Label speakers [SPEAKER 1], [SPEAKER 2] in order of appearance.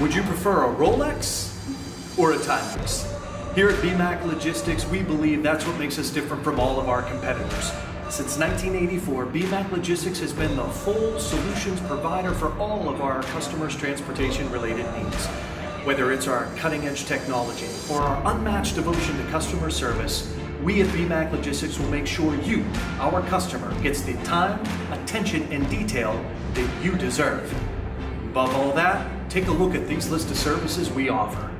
[SPEAKER 1] Would you prefer a Rolex or a Timex? Here at Beemac Logistics, we believe that's what makes us different from all of our competitors. Since 1984, Beemac Logistics has been the full solutions provider for all of our customers' transportation related needs. Whether it's our cutting edge technology or our unmatched devotion to customer service, we at Beemac Logistics will make sure you, our customer, gets the time, attention, and detail that you deserve. Above all that, take a look at these list of services we offer.